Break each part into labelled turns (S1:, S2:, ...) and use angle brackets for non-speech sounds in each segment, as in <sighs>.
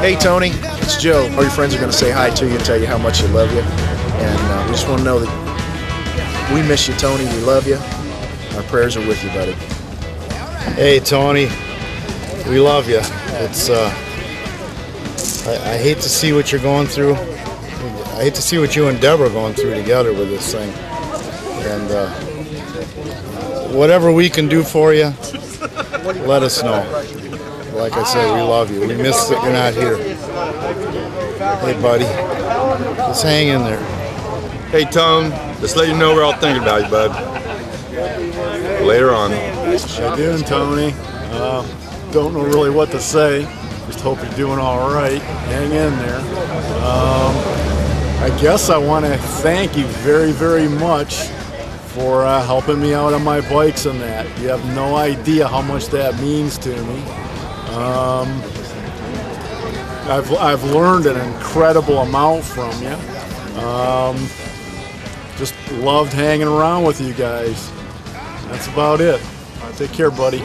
S1: Hey, Toney, it's Joe. All your friends are going to say hi to you and tell you how much they love you. And uh, we just want to know that we miss you, Toney. We love you. Our prayers are with you, buddy.
S2: Hey, Toney. We love you. It's, uh, I, I hate to see what you're going through. I hate to see what you and Deborah are going through together with this thing. And uh, whatever we can do for you, let us know. Like I said, we love you. We miss that you're not here. Hey, buddy. Just hang in there.
S3: Hey, Tom, just let you know we're all thinking about you, bud. Later on.
S4: How you doing, Toney? Uh, don't know really what to say. Just hope you're doing all right. Hang in there. Um, I guess I want to thank you very, very much for uh, helping me out on my bikes and that. You have no idea how much that means to me. Um, I've, I've learned an incredible amount from you. Um, just loved hanging around with you guys. That's about it. Take care, buddy.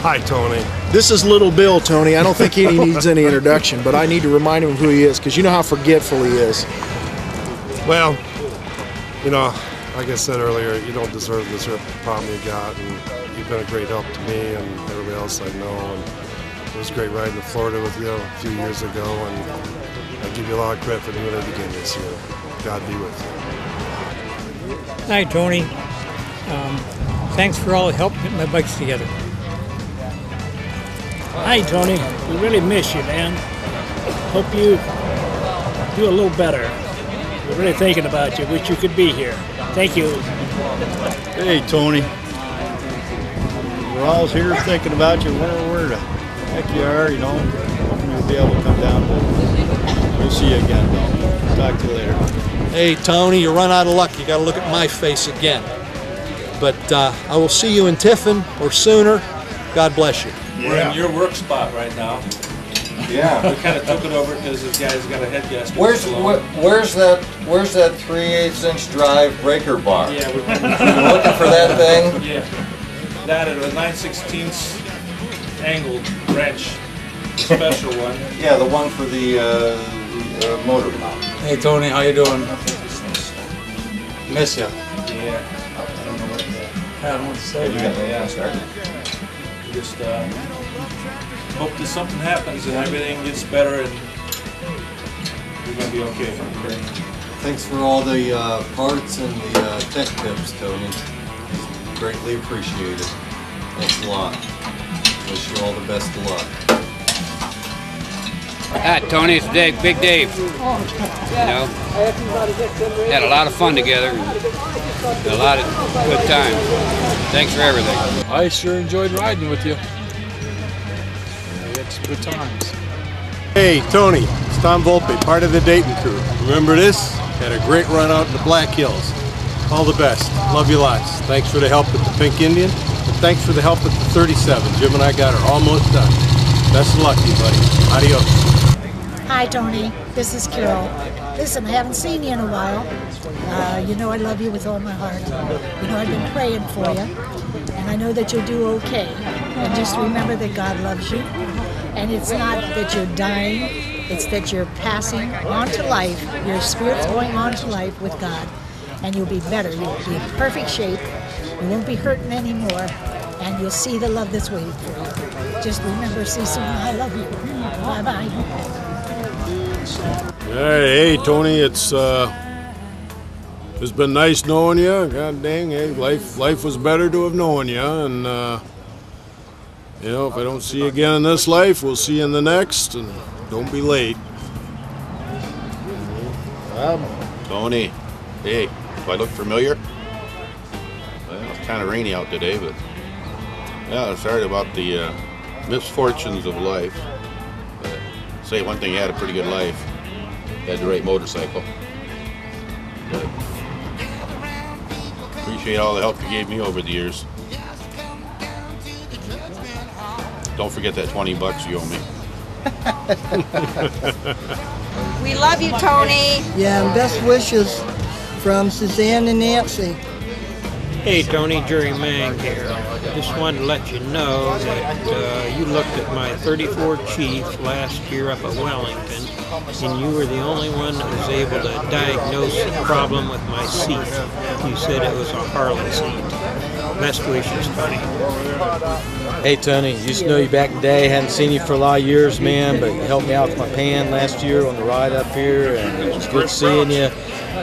S3: Hi, Toney.
S1: This is Little Bill, Toney. I don't think he <laughs> needs any introduction, but I need to remind him who he is because you know how forgetful he is.
S3: Well, you know, like I said earlier, you don't deserve this problem you got, and you've been a great help to me and everybody else I know. And it was great riding to Florida with you a few years ago, and I give you a lot of credit for doing it again this year. God be with you.
S5: Hi, Toney. Um, thanks for all the help getting my bikes together.
S6: Hi, Toney. We really miss you, man. Hope you do a little better. We're really thinking about you. Wish you could be here. Thank you.
S2: Hey, Toney. We're all here thinking about you. Where, where the heck you are, you know. Hoping you'll be able to come down. But we'll see you again, though. Talk to you later.
S7: Hey, Toney, you run out of luck. You got to look at my face again. But uh, I will see you in Tiffin or sooner. God bless you.
S8: We're in your work spot right now.
S9: Yeah.
S8: We kind of took it over because this guy's got a head gasket.
S9: Where's wh- where's that where's that three eighths inch drive breaker bar?
S8: Yeah, we're
S9: looking for that thing?
S8: Yeah, that and a 9 16 angled wrench, special <laughs> one.
S9: Yeah, the one for the, uh, the uh, motor mount.
S7: Hey, Toney, how you doing? Miss you.
S8: Yeah. I don't know what the,
S7: I don't want to say.
S9: You got the one started.
S8: just uh, hope that something happens and everything gets better and we're gonna be okay.
S9: Thanks for all the uh, parts and the uh, tech tips, Toney. Greatly appreciated. Thanks a lot. Wish you all the best of luck.
S10: Hi, Toney. It's Dave, Big Dave. You know, had a lot of fun together, and a lot of good times. Thanks for everything.
S11: I sure enjoyed riding with you. We had some good times.
S3: Hey, Toney, it's Tom Volpe, part of the Dayton crew. Remember this? Had a great run out in the Black Hills. All the best. Love you lots. Thanks for the help with the Pink Indian, and thanks for the help with the 37. Jim and I got her almost done. Best of luck you, buddy. Adios.
S12: Hi, Toney. This is Carol. Listen, I haven't seen you in a while. Uh, you know I love you with all my heart. You know I've been praying for you, and I know that you'll do okay. And just remember that God loves you, and it's not that you're dying; it's that you're passing on to life. Your spirit's going on to life with God, and you'll be better. You'll be in perfect shape. You won't be hurting anymore, and you'll see the love that's waiting for you. Just remember, Cecil, I love you. Bye bye.
S3: Hey, hey, Toney, it's uh, it's been nice knowing you. God dang, hey, life life was better to have known you, and uh, you know, if I don't see you again in this life, we'll see you in the next, and don't be late.
S13: Toney, hey, do I look familiar? Well, it's kind of rainy out today, but yeah, sorry about the uh, misfortunes of life. But say one thing, you had a pretty good life. You had the right motorcycle. But appreciate all the help you gave me over the years. Don't forget that 20 bucks you owe me.
S14: We love you, Toney.
S15: Yeah, and best wishes from Suzanne and Nancy. Hey Toney, Jerry Mang here. Just wanted to let you know that uh, you looked at my 34 Chief last year up at Wellington, and you were the only one that was able to diagnose the problem with my seat. You said it was a Harley seat. Best wishes, Toney.
S16: Hey Toney, used to know you back in the day. Hadn't seen you for a lot of years, man. But you helped me out with my pan last year on the ride up here, and it was good seeing you.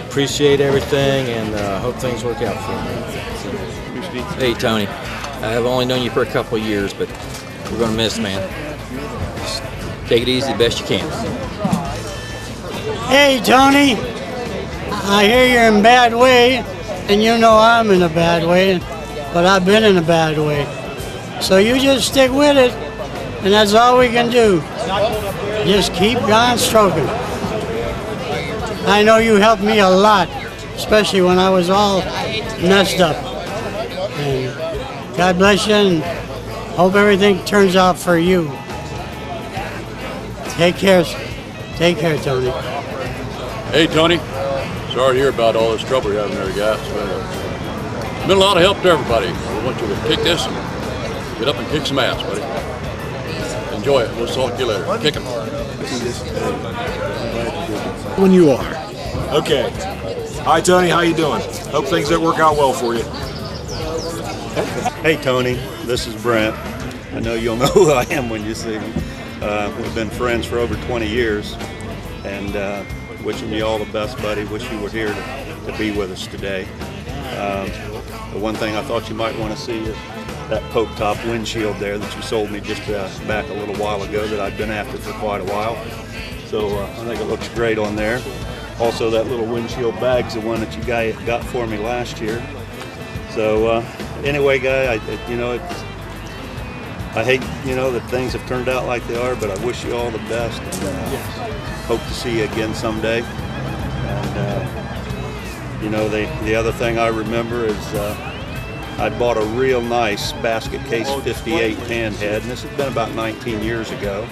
S16: Appreciate everything, and uh, hope things work out for me.
S17: Hey Toney, I've only known you for a couple of years, but we're gonna miss, man. Just take it easy the best you can.
S18: Hey, Toney. I hear you're in a bad way, and you know I'm in a bad way, but I've been in a bad way. So you just stick with it, and that's all we can do. Just keep on stroking. I know you helped me a lot, especially when I was all messed up. And God bless you, and hope everything turns out for you. Take care. Take care, Toney.
S19: Hey, Toney. Sorry to hear about all this trouble you're having there, guys. It's been a, lot of help to everybody. I want you to kick this and get up and kick some ass, buddy. Enjoy it. We'll talk to you later. Kick 'em.
S20: When you are. Okay. Hi, Toney. How you doing? Hope things don't work out well for you.
S21: Hey Toney, this is Brent. I know you'll <laughs> know who I am when you see me. Uh, we've been friends for over 20 years, and uh, wishing you all the best, buddy. Wish you were here to, to be with us today. Um, the one thing I thought you might want to see is that poke top windshield there that you sold me just uh, back a little while ago that I've been after for quite a while. So uh, I think it looks great on there. Also, that little windshield bag's the one that you guy got for me last year. So uh, anyway, guy, I, you know, it's, I hate, you know, that things have turned out like they are, but I wish you all the best and uh, hope to see you again someday. And, uh, you know, the, the other thing I remember is uh, I bought a real nice basket case 58 panhead, and this has been about 19 years ago.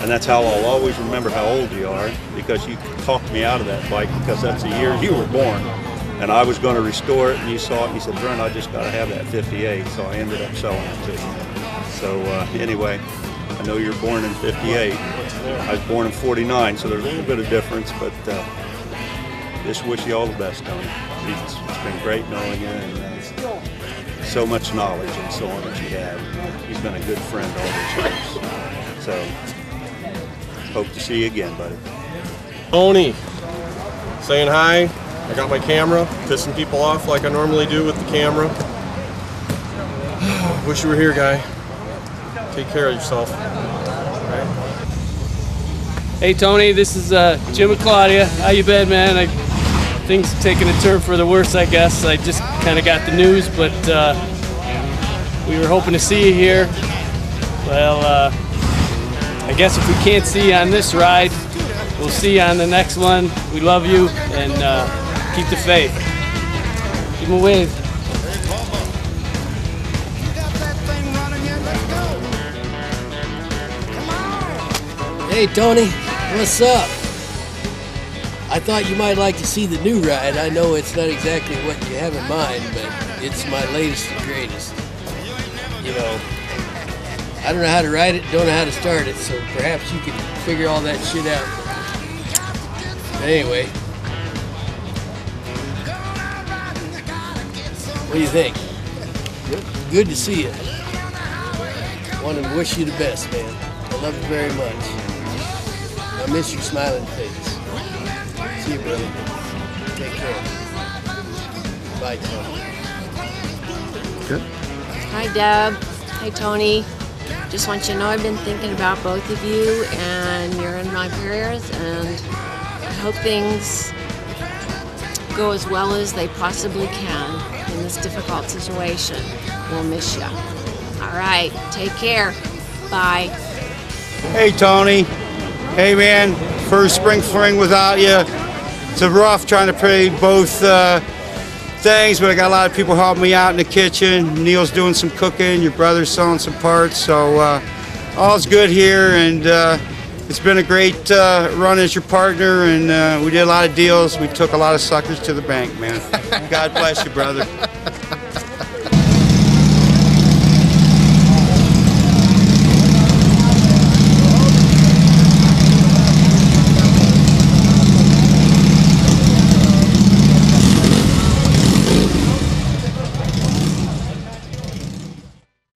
S21: And that's how I'll always remember how old you are, because you talked me out of that bike because that's the year you were born. And I was going to restore it, and you saw it, and you said, Brent, I just got to have that 58. So I ended up selling it to you. So uh, anyway, I know you're born in 58. I was born in 49, so there's a little bit of difference, but uh, just wish you all the best, Toney. It's, it's been great knowing you, and uh, so much knowledge and so on that you have. You've been a good friend all these years. So hope to see you again, buddy.
S3: Toney, saying hi. I got my camera, pissing people off like I normally do with the camera. <sighs> Wish you were here, guy. Take care of yourself.
S22: Hey Toney, this is uh, Jim and Claudia. How you been, man? I, things taking a turn for the worse, I guess. I just kind of got the news, but uh, we were hoping to see you here. Well, uh, I guess if we can't see you on this ride, we'll see you on the next one. We love you and uh, keep the faith. Give him a wave.
S23: Hey Toney, what's up? I thought you might like to see the new ride. I know it's not exactly what you have in mind, but it's my latest and greatest. You know, I don't know how to ride it, don't know how to start it, so perhaps you can figure all that shit out. But anyway, what do you think? Good to see you. Want to wish you the best, man. I love you very much. I miss your smiling face. See you, brother. Take care. Bye, Toney.
S2: Good.
S24: Hi, Deb. Hi, Toney. Just want you to know I've been thinking about both of you, and you're in my prayers, and I hope things go as well as they possibly can in this difficult situation. We'll miss you. All right, take care. Bye.
S2: Hey, Toney. Hey, man. First spring fling without you. It's a rough trying to play both uh, things, but I got a lot of people helping me out in the kitchen. Neil's doing some cooking. Your brother's selling some parts. So uh, all's good here, and uh, it's been a great uh, run as your partner. And uh, we did a lot of deals. We took a lot of suckers to the bank, man. God bless you, brother.